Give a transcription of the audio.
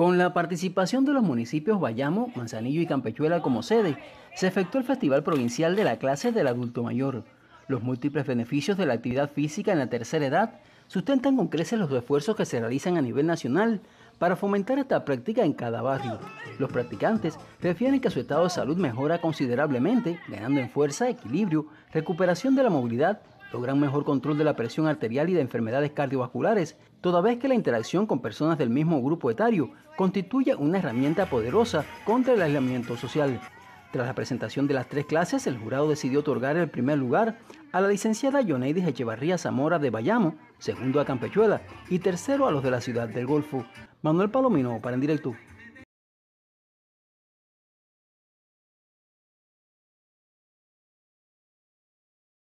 Con la participación de los municipios Bayamo, Manzanillo y Campechuela como sede, se efectuó el Festival Provincial de la Clase del Adulto Mayor. Los múltiples beneficios de la actividad física en la tercera edad sustentan con creces los esfuerzos que se realizan a nivel nacional para fomentar esta práctica en cada barrio. Los practicantes refieren que su estado de salud mejora considerablemente, ganando en fuerza, equilibrio, recuperación de la movilidad logran mejor control de la presión arterial y de enfermedades cardiovasculares, toda vez que la interacción con personas del mismo grupo etario constituye una herramienta poderosa contra el aislamiento social. Tras la presentación de las tres clases, el jurado decidió otorgar el primer lugar a la licenciada Yoneidis Echevarría Zamora de Bayamo, segundo a Campechuela y tercero a los de la ciudad del Golfo. Manuel Palomino para en directo.